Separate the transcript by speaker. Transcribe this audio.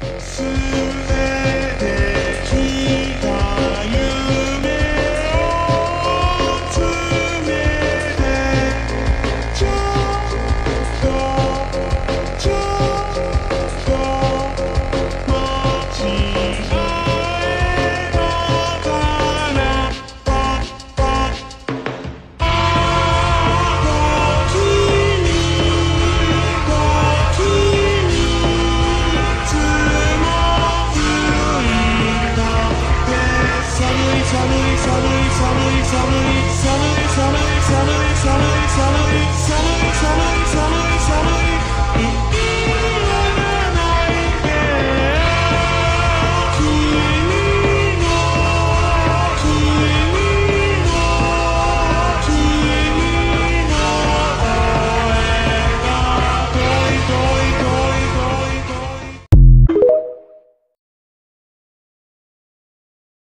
Speaker 1: See